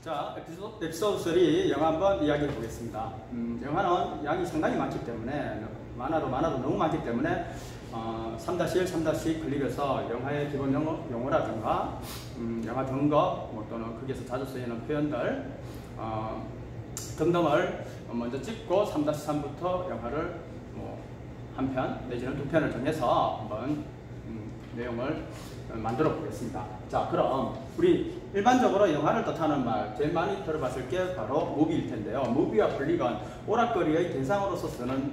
자, 에피소드, 에피소드 3 영화 한번 이야기해 보겠습니다. 음, 영화는 양이 상당히 많기 때문에, 많아도 많아도 너무 많기 때문에, 어, 3-1, 3-2 클릭해서 영화의 기본 용어, 용어라든가, 음, 영화 등급, 뭐 또는 거기에서 자주 쓰이는 표현들, 어, 등등을 먼저 찍고 3-3부터 영화를 뭐, 한 편, 내지는 두 편을 정해서 한번 음, 내용을 만들어 보겠습니다. 자, 그럼 우리 일반적으로 영화를 뜻하는 말 제일 많이 들어봤을 게 바로 movie일 텐데요. movie와 flick은 오락거리의 대상으로서 쓰는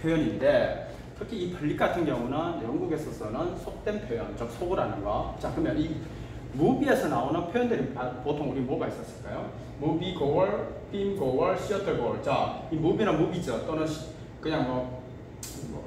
표현인데 특히 이 flick 같은 경우는 영국에서 쓰는 속된 표현, 즉 속어라는 거. 자, 그러면 이 movie에서 나오는 표현들이 보통 우리 뭐가 있었을까요? movie goer, film goer, theater goer. 자, 이 movie는 movie죠. 또는 그냥 뭐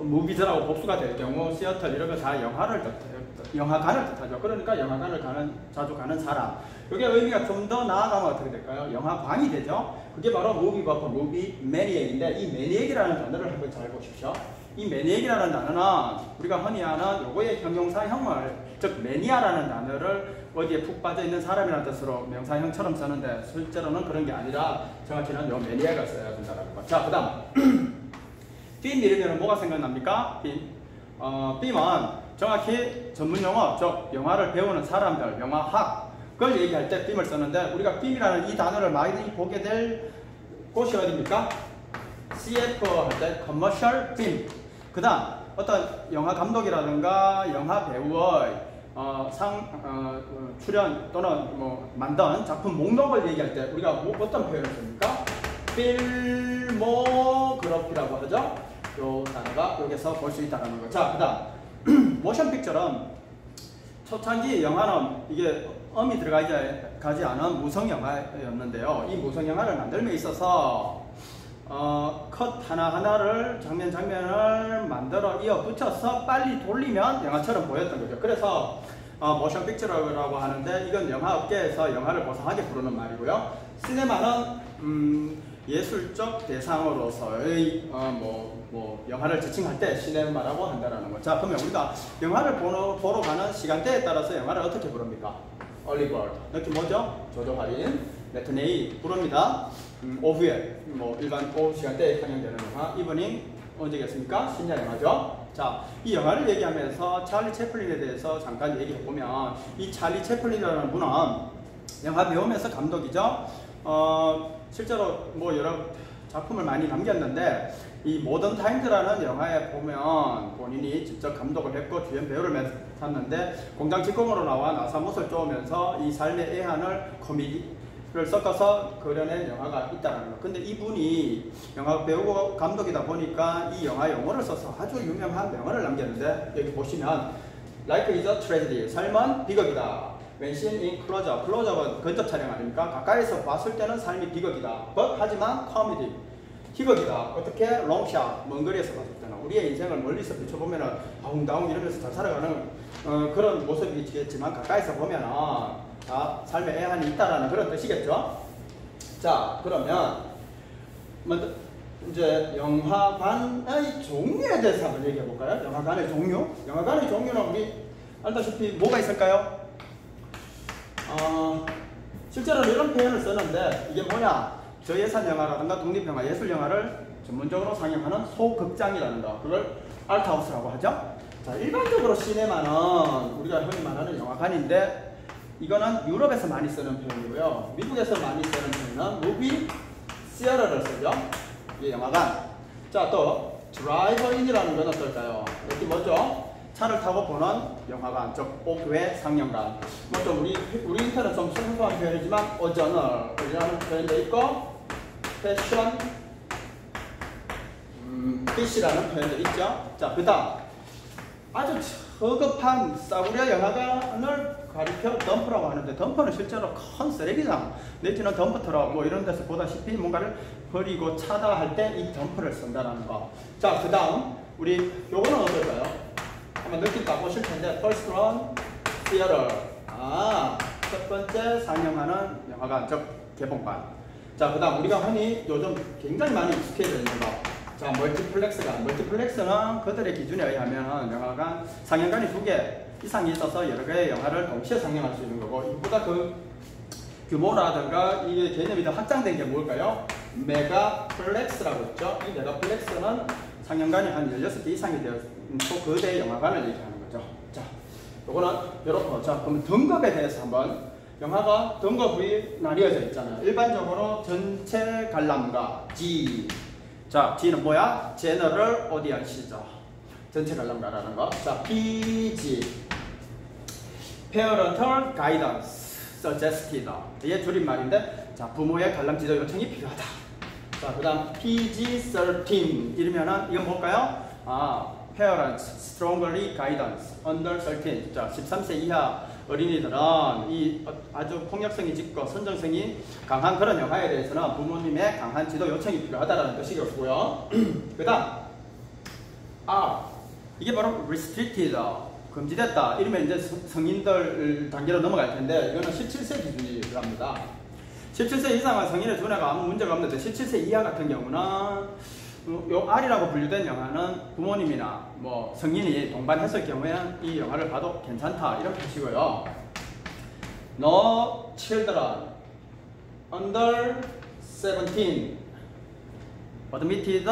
movies라고 복수가 될 경우 시어터 이런 거 다 영화를 뜻해요. 영화관을 뜻하죠. 그러니까 영화관을 가는 자주 가는 사람. 이게 의미가 좀 더 나아가면 어떻게 될까요? 영화광이 되죠. 그게 바로 movie buff, movie maniac인데 이 maniac이라는 단어를 한번 잘 보십시오. 이 maniac이라는 단어는 우리가 흔히 아는 요거의 형용사형을 즉 mania라는 단어를 어디에 푹 빠져 있는 사람이라는 뜻으로 명사형처럼 쓰는데 실제로는 그런 게 아니라 정확히는 요 매니아가 써야 된다는 거. 자, 그 다음 빔 이러면 뭐가 생각납니까? 빔. 어, 빔은 정확히 전문 용어, 즉 영화를 배우는 사람들, 영화학 그걸 얘기할 때 빔을 쓰는데 우리가 빔이라는 이 단어를 많이 보게 될 곳이 어디입니까? CF 할때 커머셜 빔. 그다음 어떤 영화 감독이라든가 영화 배우의 어, 상 어, 출연 또는 뭐 만든 작품 목록을 얘기할 때 우리가 뭐, 어떤 표현을 씁니까? 필모그래피라고 하죠. 요 단어가 여기서 볼 수 있다는 거. 자, 그 다음 모션 픽처럼 초창기 영화는 이게 음이 들어가지 가지 않은 무성 영화였는데요. 이 무성 영화를 만들면 있어서 어, 컷 하나하나를 장면 장면을 만들어 이어 붙여서 빨리 돌리면 영화처럼 보였던 거죠. 그래서 어, 모션 픽처라고 하는데 이건 영화 업계에서 영화를 고상하게 부르는 말이고요. 시네마는 음, 예술적 대상으로서의 어, 뭐, 뭐 영화를 지칭할 때 시네마라고 한다는 거. 자, 그러면 우리가 영화를 보러, 보러 가는 시간대에 따라서 영화를 어떻게 부릅니까? Early bird. 이렇게 뭐죠? 조조 할인, matinee 부릅니다. 음, 오후에 뭐 일반 오후 시간대에 상영되는 영화 evening 언제겠습니까? 심야 영화죠. 자, 이 영화를 얘기하면서 찰리 채플린에 대해서 잠깐 얘기해 보면 이 찰리 채플린이라는 분은 영화 배우면서 감독이죠. 어, 실제로 뭐 여러 작품을 많이 남겼는데 이 모던 타임즈라는 영화에 보면 본인이 직접 감독을 했고 주연 배우를 맡았는데 공장 직공으로 나와 나사못을 쪼으면서 이 삶의 애환을 코미디를 섞어서 그려낸 영화가 있다는 거. 근데 이분이 영화 배우고 감독이다 보니까 이 영화 용어를 써서 아주 유명한 명언을 남겼는데 여기 보시면 Life is a tragedy. 삶은 비극이다. When seen in close-up. close-up은 근접 촬영 아닙니까? 가까이서 봤을 때는 삶이 비극이다. But 하지만 comedy. 희극이다. 어떻게? 롱샷. 먼 거리에서 봤을 때는. 우리의 인생을 멀리서 비춰보면 은 아웅다웅 이러면서 잘 살아가는 어, 그런 모습이겠지만 가까이서 보면은 아, 삶에 애환이 있다라는 그런 뜻이겠죠? 자, 그러면 먼저 이제 영화관의 종류에 대해서 한번 얘기해 볼까요? 영화관의 종류? 영화관의 종류는 우리 알다시피 뭐가 있을까요? 어, 실제로 이런 표현을 쓰는데 이게 뭐냐? 저예산 영화라든가 독립영화, 예술 영화를 전문적으로 상영하는 소극장이라는 거 그걸 알트하우스라고 하죠. 자, 일반적으로 시네마는 우리가 흔히 말하는 영화관인데 이거는 유럽에서 많이 쓰는 표현이고요. 미국에서 많이 쓰는 표현은 무비 시어러를 쓰죠. 이게 영화관. 자, 또 드라이버인이라는 건 어떨까요? 여기 뭐죠? 차를 타고 보는 영화관, 즉 옥외 상영관. 뭐좀 우리 우리한테는 좀 생소한 표현이지만 어저널이라는 표현도 있고 패션, 음, 피시라는 표현도 있죠. 자, 그다음 아주 저급한 사우리아 영화관을 가리켜 덤프라고 하는데 덤프는 실제로 큰 쓰레기장 내지는 덤프트럭 뭐 이런 데서 보다시피 뭔가를 버리고 차다 할 때 이 덤프를 쓴다는 거. 자, 그 다음 우리 요거는 어떨까요? 한번 느낌 가보실 텐데 First Run Theater 아, 첫 번째 상영하는 영화관, 즉 개봉관. 자, 그 다음 우리가 흔히 요즘 굉장히 많이 익숙해져 있는 거. 자, 멀티플렉스가 멀티플렉스는 그들의 기준에 의하면 영화관 상영관이 두 개 이상이 있어서 여러 개의 영화를 동시에 상영할 수 있는 거고 이보다 그 규모라든가 이게 개념이 더 확장된 게 뭘까요? Megaplex라고 있죠. 이 megaplex는 상영관이 한 16개 이상이 있는 초거대 영화관을 얘기하는 거죠. 자, 요거는 여러분, 자, 그럼 등급에 대해서 한번 영화가 등급이 나뉘어져 있잖아요. 일반적으로 전체 관람가 G. 자, G는 뭐야? General Audience죠. 전체 관람가라는 거. 자, PG. Parental Guidance Suggested. 이게 줄임말인데, 자, 부모의 관람 지도 요청이 필요하다. 자, 그 다음 PG13 이러면은 이건 뭘까요? 아, Parents Strongly Guidance Under 13. 자, 13세 이하 어린이들은 이 아주 폭력성이 짙고 선정성이 강한 그런 영화에 대해서는 부모님의 강한 지도 요청이 필요하다는 뜻이겠고요. 그 다음 R 이게 바로 restricted 금지됐다 이러면 이제 성인들 단계로 넘어갈 텐데 이거는 17세 기준이 들어갑니다. 17세 이상은 성인의 두뇌가 아무 문제가 없는데 17세 이하 같은 경우는 요 R이라고 분류된 영화는 부모님이나 뭐 성인이 동반했을 경우에는 이 영화를 봐도 괜찮다 이렇게 하시고요. No children under 17 admitted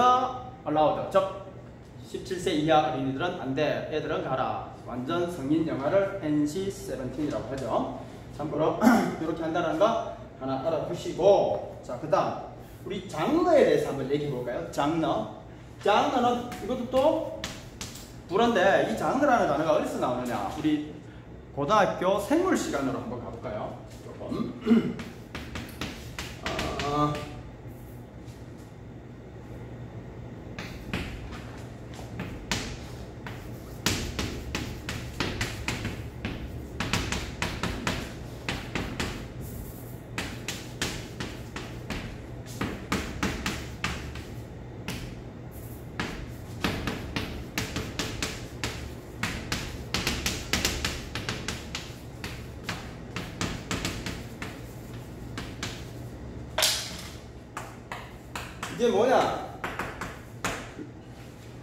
allowed 즉 17세 이하 어린이들은 안 돼. 애들은 가라. 완전 성인 영화를 NC-17이라고 하죠. 참고로 이렇게 한다는 거 하나 알아두시고 자, 그 다음 우리 장르에 대해서 한번 얘기해 볼까요? 장르. 장르는 이것도 또 불안데 이 장르라는 단어가 어디서 나오느냐? 우리 고등학교 생물 시간으로 한번 가볼까요? 조금. 어, 이게 뭐냐?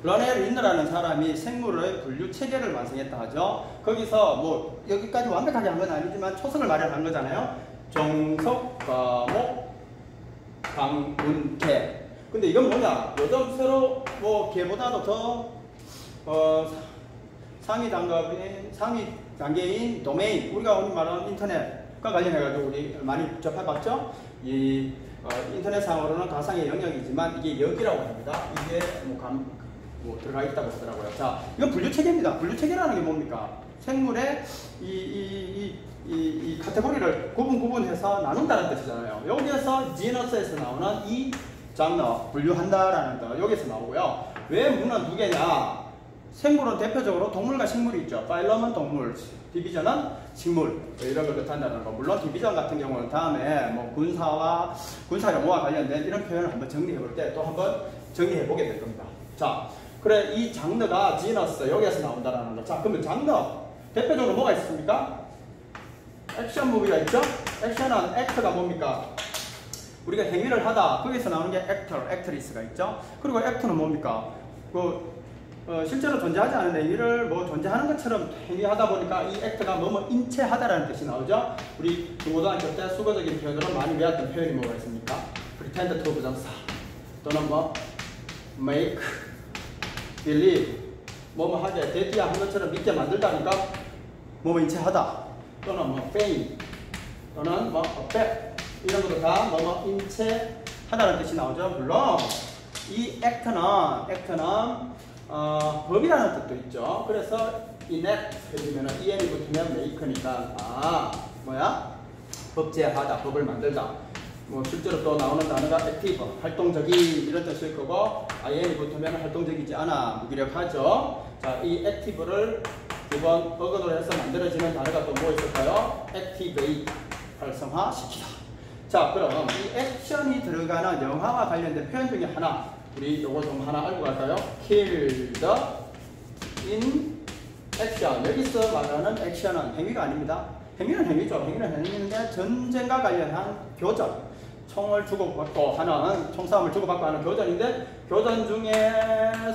러넬 린너라는 사람이 생물의 분류 체계를 완성했다 하죠. 거기서 뭐 여기까지 완벽하게 한 건 아니지만 초성을 마련한 거잖아요. 정석, 과목, 강운, 개. 근데 이건 뭐냐? 요즘 새로 뭐 개보다도 더 어, 상위 단계인 상위 단계인 도메인 우리가 흔히 말하는 인터넷과 관련해 가지고 우리 많이 접해봤죠. 이 어, 인터넷상으로는 가상의 영역이지만 이게 여기라고 합니다. 이게 뭐, 감, 뭐 들어가 있다고 하더라고요. 자, 이건 분류 체계입니다. 분류 체계라는 게 뭡니까? 생물의 이, 이, 이, 이, 이 카테고리를 구분 구분해서 나눈다는 뜻이잖아요. 여기에서 지너스에서 나오는 이 장르 분류한다라는 거 여기서 나오고요. 왜 문은 두 개냐? 생물은 대표적으로 동물과 식물이 있죠. 파일럼은 동물, 디비전은 식물 이런 걸 뜻한다는 거. 물론 디비전 같은 경우는 다음에 뭐 군사와 군사 용어와 관련된 이런 표현을 한번 정리해 볼 때 또 한번 정리해 보게 될 겁니다. 자, 그래 이 장르가 지너스 여기에서 나온다라는 거. 자, 그러면 장르 대표적으로 뭐가 있습니까? 액션 무비가 있죠? 액션은 액터가 뭡니까? 우리가 행위를 하다 거기서 나오는 게 액터, 액트리스가 있죠. 그리고 액터는 뭡니까? 그 어, 실제로 존재하지 않은 행위를 뭐 존재하는 것처럼 행위하다 보니까 이 액트가 뭐뭐 인체하다라는 뜻이 나오죠. 우리 중고등학교 때 수거적인 표현으로 많이 배웠던 표현이 뭐가 있습니까? pretend to 부정사 또는 뭐 make, believe 뭐뭐 하게 대띠야 한 것처럼 믿게 만들다니까 뭐뭐 인체하다 또는 뭐 feign 또는 뭐 affect 이런 것도 다 뭐뭐 인체하다는 뜻이 나오죠. 물론 이 액트는 액트는 어, 법이라는 뜻도 있죠. 그래서 enact 해주면 en이 붙으면 make니까 아 뭐야? 법제하다, 법을 만들다. 뭐 실제로 또 나오는 단어가 active, 활동적인 이런 뜻일 거고 in이 붙으면 활동적이지 않아, 무기력하죠. 자, 이 active를 두번 어근으로 해서 만들어지는 단어가 또 뭐 있을까요? activate, 활성화시키다. 자, 그럼 이 액션이 들어가는 영화와 관련된 표현 중에 하나 우리 요거 좀 하나 알고 갈까요? kill the in action. 여기서 말하는 액션은 행위가 아닙니다. 행위는 행위죠. 행위는 행위인데 전쟁과 관련한 교전. 총을 주고받고 하는 총싸움을 주고받고 하는 교전인데 교전 중에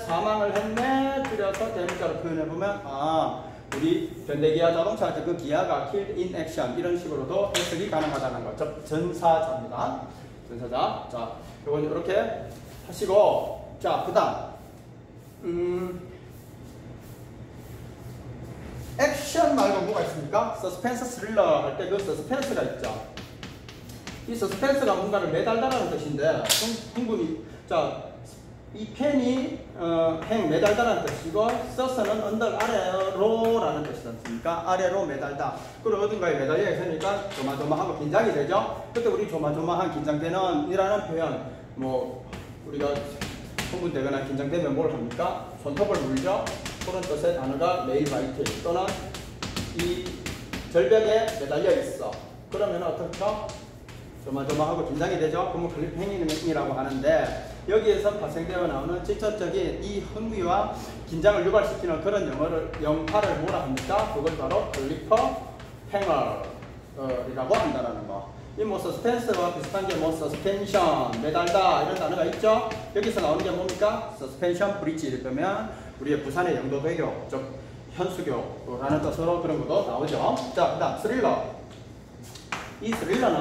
사망을 했네 줄여서 대문자로 표현해 보면 아 우리 현대기아 자동차 그 기아가 killed in action 이런 식으로도 해석이 가능하다는 거. 즉 전사자입니다. 전사자. 자, 이건 이렇게 하시고 자, 그다음 음 액션 말고 뭐가 있습니까? 서스펜스 스릴러 할 때 그 서스펜스가 있죠. 이 서스펜스가 뭔가를 매달다라는 뜻인데 흥분이 자, 이 펜이 어, 행 매달다라는 뜻이고 서서는 언덕 아래로라는 뜻이지 않습니까? 아래로 매달다. 그리고 어딘가에 매달려 있으니까 조마조마하고 긴장이 되죠. 그때 우리 조마조마한 긴장되는 이라는 표현 뭐 우리가 흥분되거나 긴장되면 뭘 합니까? 손톱을 물죠. 뜻의 단어가 nail-biter 또는 이 절벽에 매달려 있어. 그러면 어떨까? 조마조마하고 긴장이 되죠. 그러면 cliffhang이라고 하는데 여기에서 발생되어 나오는 직접적인 이 흥미와 긴장을 유발시키는 그런 영어를 영화를 뭐라 합니까? 그걸 바로 cliffhanger이라고 한다는 거. 이뭐 서스펜스와 비슷한 게 뭐 suspension, 매달다 이런 단어가 있죠. 여기서 나오는 게 뭡니까? Suspension bridge 이렇게면 우리의 부산의 영도대교, 즉 현수교라는 뜻으로 그런 것도 나오죠. 자, 그 다음 스릴러. 이 스릴러는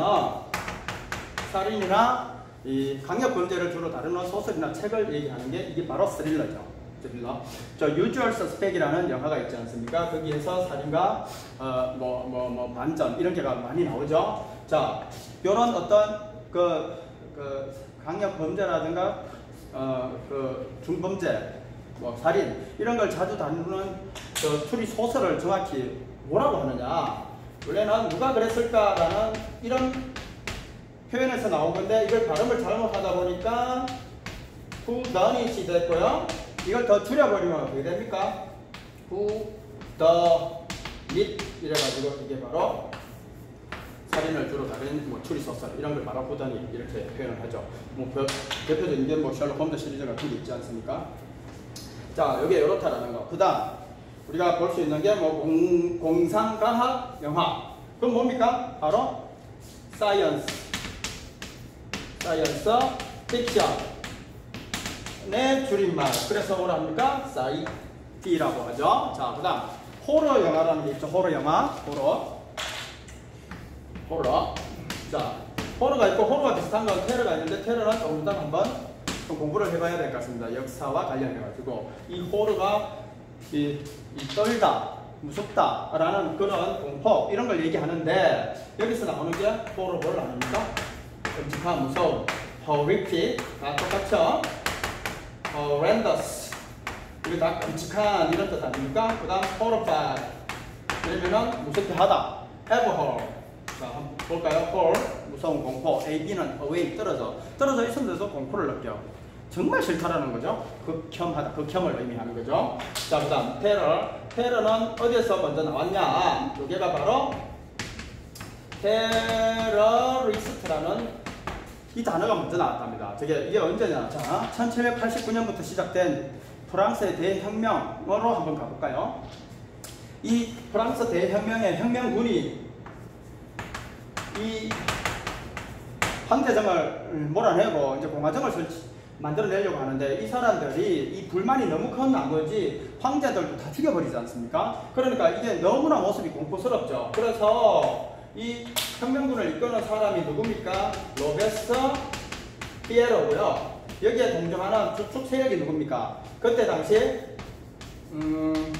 살인이나 이 강력 범죄를 주로 다루는 소설이나 책을 얘기하는 게 이게 바로 스릴러죠. 스릴러. 저 유주얼 서스펙이라는 영화가 있지 않습니까? 거기에서 살인과 어, 뭐, 뭐, 뭐 반전 이런 게가 많이 나오죠. 자, 이런 어떤 그, 그 강력 범죄라든가 어, 그 중범죄, 뭐 살인 이런 걸 자주 다루는 그 추리 소설을 정확히 뭐라고 하느냐? 원래는 누가 그랬을까라는 이런 표현에서 나온 건데 이걸 발음을 잘못하다 보니까 it이 됐고요. 이걸 더 줄여버리면 어떻게 됩니까? it 이래가지고 이게 바로 살인을 주로 다룬 뭐 추리소설 이런 걸 보더니 이렇게 표현을 하죠. 뭐 대표적인 게 뭐 셜록 홈즈 시리즈 같은 게 있지 않습니까? 자, 여기에 이렇다라는 거. 그 다음, 우리가 볼 수 있는 게 뭐 공상과학 영화. 그럼 뭡니까? 바로 Science. Science fiction의 줄임말. 그래서 뭐라 합니까? sci-fi라고 하죠. 자, 그 다음 호러 영화라는 게 있죠. 호러 영화. 호러. 호러. 자, 호러가 있고 호러가 비슷한 건 테러가 있는데 테러는 조금 이따 한번 좀 공부를 해봐야 될 것 같습니다. 역사와 관련해가지고 이 호러가 이, 이 떨다, 무섭다 라는 그런 공포 이런 걸 얘기하는데 여기서 나오는 게 호러 뭘 아닙니까? 끔찍한, 무서운, horrific 다 똑같죠? horrendous 이게 다 끔찍한 이런 뜻 아닙니까? 그 다음 horrified 그러면은 무섭게 하다 abhor 자 한번 볼까요? horror 무서운 공포 A, B는 away 떨어져 떨어져 있었는데도 공포를 느껴 정말 싫다라는 거죠. 극혐하다, 극혐을 의미하는 거죠. 자, 그 다음, 테러. 테러는 어디에서 먼저 나왔냐? 여기가 바로 테러리스트라는 이 단어가 먼저 나왔답니다. 저게 이게 언제냐? 자, 1789년부터 시작된 프랑스의 대혁명으로 한번 가볼까요? 이 프랑스 대혁명의 혁명군이 이 황제정을 몰아내고 이제 공화정을 설치, 만들어내려고 하는데 이 사람들이 이 불만이 너무 큰 나머지 황제들도 다 죽여버리지 않습니까? 그러니까 이게 너무나 모습이 공포스럽죠. 그래서 이 혁명군을 이끄는 사람이 누굽니까? 로베스 피에로고요. 여기에 동정하는 주축 세력이 누굽니까? 그때 당시 음,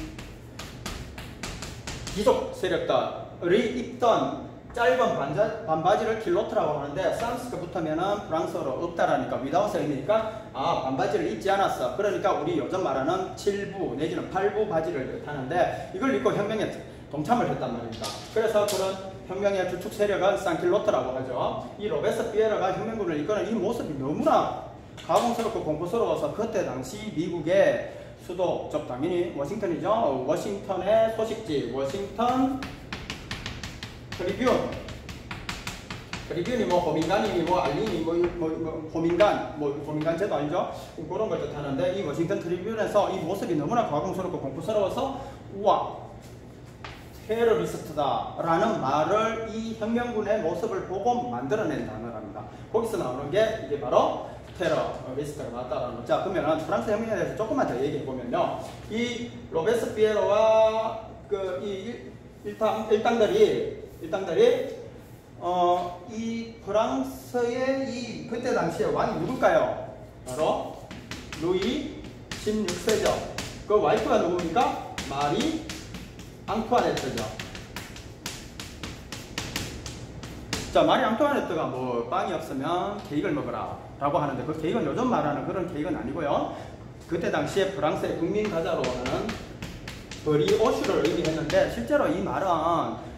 기족 세력들이 입던 짧은 반자, 반바지를 킬로트라고 하는데 산스가 붙으면은 프랑스어로 없다라니까 위다우스 의미니까 아 반바지를 입지 않았어 그러니까 우리 요즘 말하는 7부 내지는 8부 바지를 뜻하는데 이걸 입고 혁명에 동참을 했단 말입니다 그래서 그런 혁명의 주축 세력은 sans-culotte라고 하죠. 이 로베스피에르가 혁명군을 이끄는 이 모습이 너무나 가공스럽고 공포스러워서 그때 당시 미국의 수도, 즉 당연히 워싱턴이죠. 워싱턴의 소식지, 워싱턴 트리뷴. Tribune이 뭐 호민관이니 뭐 알리니 뭐, 뭐, 뭐 호민관, 뭐 호민관제도 아니죠. 그런 걸 뜻하는데 이 워싱턴 트리뷴에서 이 모습이 너무나 가공스럽고 공포스러워서 우와 테러리스트다 라는 말을 이 혁명군의 모습을 보고 만들어낸 단어랍니다. 거기서 나오는 게 이게 바로 테러리스트가 맞다라는 거죠. 그러면 프랑스 혁명에 대해서 조금만 더 얘기해 보면요. 이 로베스피에로와 그이 일당 일당들이 일당들이 어 이 프랑스의 이 그때 당시에 왕이 누굴까요? 바로 루이 16세죠. 그 와이프가 누굽니까? 마리 앙투아네트죠. 자, 마리 앙투아네트가 뭐 빵이 없으면 케이크를 먹어라 라고 하는데 그 케이크는 요즘 말하는 그런 케이크는 아니고요. 그때 당시에 프랑스의 국민 과자로 하는 브리오슈를 의미했는데 실제로 이 말은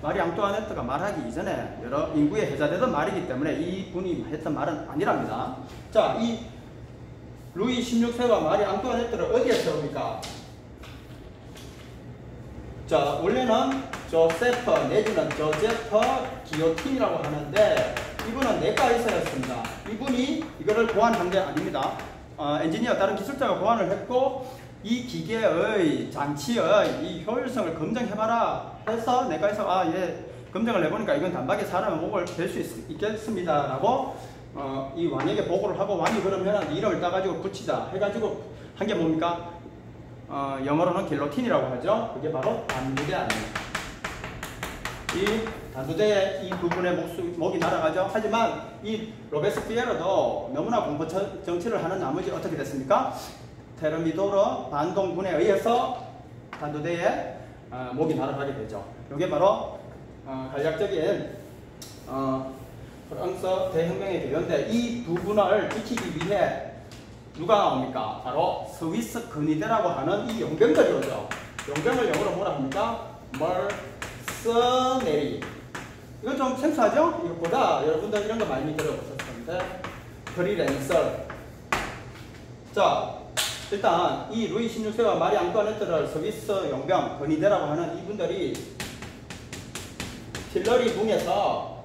마리 앙투아네트가 말하기 이전에 여러 인구에 회자되던 말이기 때문에 이 분이 했던 말은 아니랍니다. 자, 이 루이 16세와 마리 앙투아네트를 어디에 세웁니까? 자, 원래는 조세프 내지는 조제프 기오틴이라고 하는데 이분은 내과 의사였습니다. 이분이 이거를 고안한 게 아닙니다. 어, 엔지니어 다른 기술자가 고안을 했고 이 기계의 장치의 이 효율성을 검증해봐라 해서 내과에서 아 예 검증을 해보니까 이건 단박에 사람의 목을 댈수 있겠습니다 라고 어, 이 왕에게 보고를 하고 왕이 그러면 이름을 따가지고 붙이자 해가지고 한 게 뭡니까? 어, 영어로는 길로틴이라고 하죠. 그게 바로 단두대 아닙니까? 이 단두대의 이 부분의 목수, 목이 날아가죠. 하지만 이 로베스피에로도 너무나 공포 정치를 하는 나머지 어떻게 됐습니까? 테르미도르 반동군에 의해서 단두대에 어, 목이 날아가게 되죠. 이게 바로 어, 간략적인 어, 프랑스 대혁명의 개요인데 이 부분을 지키기 위해 누가 나옵니까? 바로 스위스 근위대라고 하는 이 용병들이 오죠. 용병을 영어로 뭐라 합니까? 멀스네리. 이건 좀 생소하죠? 이것보다 여러분들 이런 거 많이 들어보셨을 텐데 프리랜서. 자, 일단 이 루이 16세와 마리 앙뚜아네트를 스위스 용병 근위대라고 하는 이분들이 튈르리 궁에서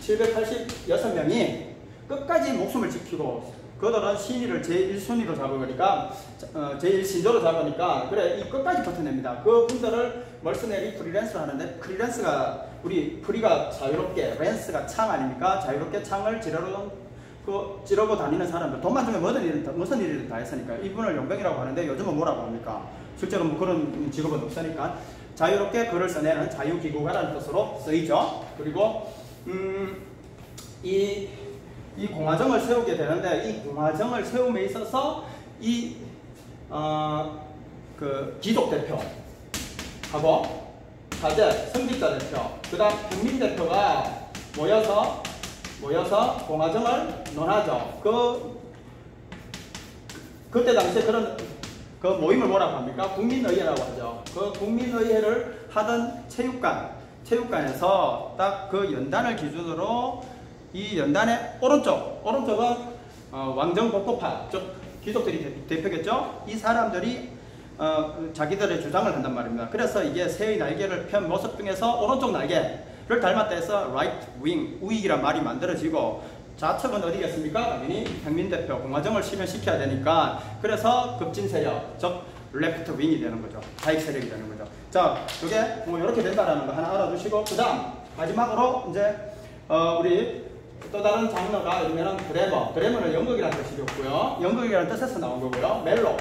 786명이 끝까지 목숨을 지키고 그들은 신의를 제1순위로 잡으니까 어, 제1신조로 잡으니까 그래 이 끝까지 버텨냅니다. 그 분들을 mercenary freelance 하는데 freelance가 우리 free가 자유롭게 lance가 창 아닙니까? 자유롭게 창을 지르러 그 찌르고 다니는 사람들 돈만 주면 뭐든 일, 무슨 일이든 다 했으니까 이분을 용병이라고 하는데 요즘은 뭐라고 합니까? 실제로 뭐 그런 직업은 없으니까 자유롭게 글을 써내는 자유기구가라는 뜻으로 쓰이죠. 그리고 음, 이, 이 공화정을 세우게 되는데 이 공화정을 세움에 있어서 이 어, 그 기독 대표하고 가제 성직자 대표 그 다음 국민 대표가 모여서 모여서 공화정을 논하죠. 그 그때 당시에 그런 그 모임을 뭐라고 합니까? 국민의회라고 하죠. 그 국민의회를 하던 체육관, 체육관에서 딱 그 연단을 기준으로 이 연단의 오른쪽, 오른쪽은 어, 왕정 복고파, 즉 귀족들이 대 표겠죠? 이 사람들이 어, 자기들의 주장을 한단 말입니다. 그래서 이게 새의 날개를 편 모습 중에서 오른쪽 날개 를 닮았다 해서 right wing, 우익이란 말이 만들어지고 좌측은 어디겠습니까? 당연히 평민대표, 공화정을 실현시켜야 되니까 그래서 급진 세력, 즉 left wing이 되는 거죠. 좌익 세력이 되는 거죠. 자, 이게 뭐 이렇게 된다라는 거 하나 알아두시고 그 다음 마지막으로 이제 어, 우리 또 다른 장르가 이러면은 drama, drama는 연극이라는 뜻이었고요. 연극이라는 뜻에서 나온 거고요. 멜로.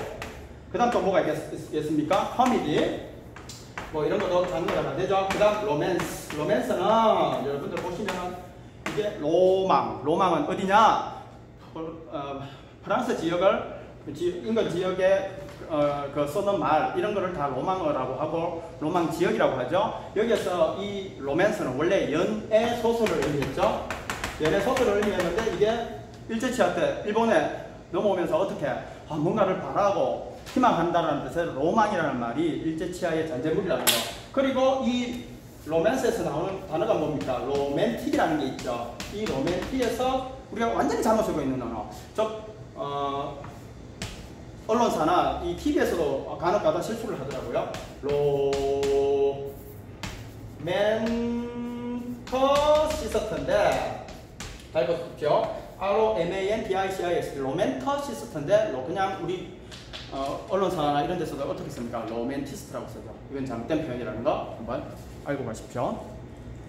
그 다음 또 뭐가 있겠, 습니까 comedy. 뭐 이런 것도 장르가 다 되죠. 그 다음 로맨스. 로맨스는 여러분들 보시면 이게 로망. 로망은 어디냐? 어, 프랑스 지역을 인근 지역에 어, 그 쓰는 말 이런 거를 다 로망어라고 하고 로망 지역이라고 하죠. 여기서 이 로맨스는 원래 연애 소설을 의미했죠. 연애 소설을 의미했는데 이게 일제치하 때 일본에 넘어오면서 어떻게 아, 뭔가를 바라고 희망한다는 뜻의 로망이라는 말이 일제치하의 전제물이라는 거. 그리고 이 로맨스에서 나오는 단어가 뭡니까? romantic이라는 게 있죠. 이 romantic에서 우리가 완전히 잘못 쓰고 있는 언어. 즉, 어, 언론사나 이 TV에서도 간혹 가다 실수를 하더라고요. romanticist인데 잘 보십시오. R-O-M-A-N-T-I-C-I-S romanticist인데 그냥 우리 어, 언론사나 이런 데서도 어떻게 씁니까? 로맨티스트라고 쓰죠. 이건 잘못된 표현이라는 거 한번 알고 가십시오.